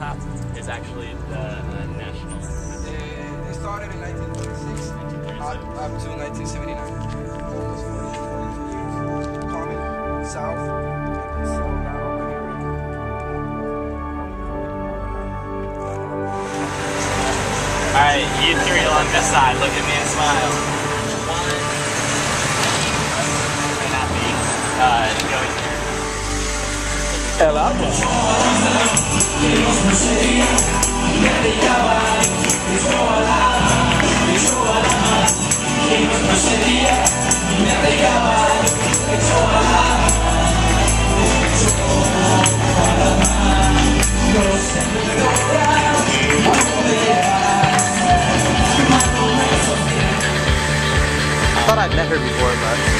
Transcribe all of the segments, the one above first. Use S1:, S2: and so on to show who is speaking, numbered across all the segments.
S1: Hop is actually the uh, national.
S2: They, started in 1936 up, up to 1979. Almost 40, years. Common south.
S1: Alright, you three along this side, look at me and smile. One, may uh, going through.
S3: El agua. I thought I'd met her before, but...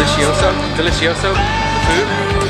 S3: Delicioso? Delicioso?
S4: The
S3: food?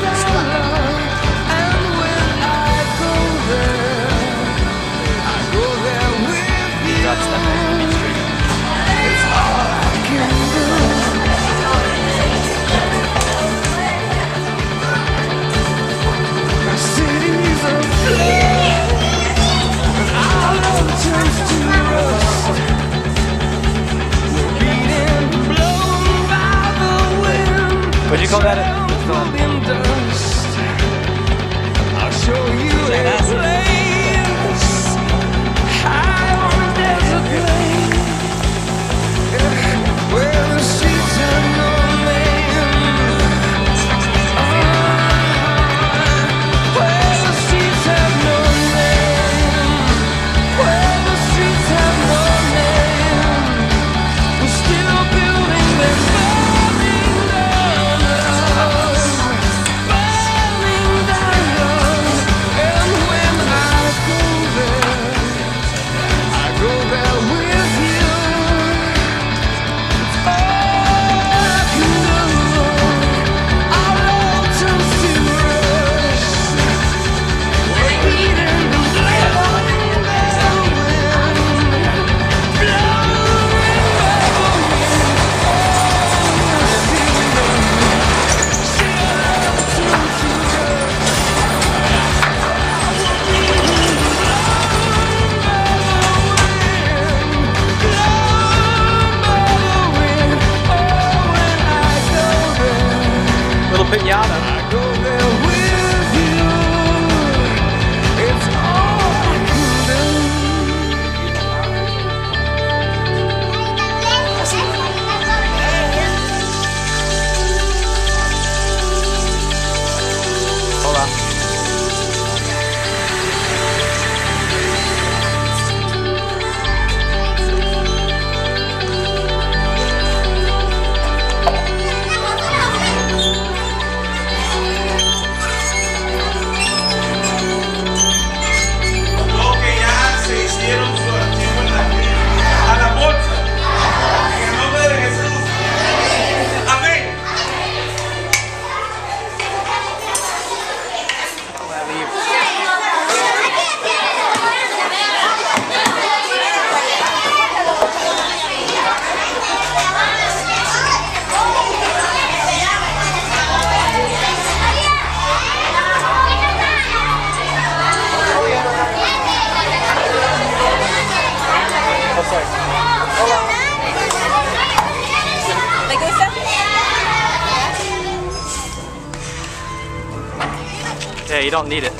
S4: Yeah, you don't need it.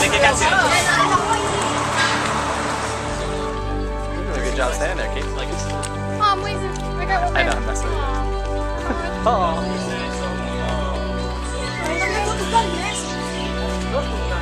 S1: ¿De qué canción?
S4: You're doing a good job standing there, Kate. Like it's,
S5: Mom, wait. I got one.
S4: I know, I'm messing with you. Oh.
S1: Bro,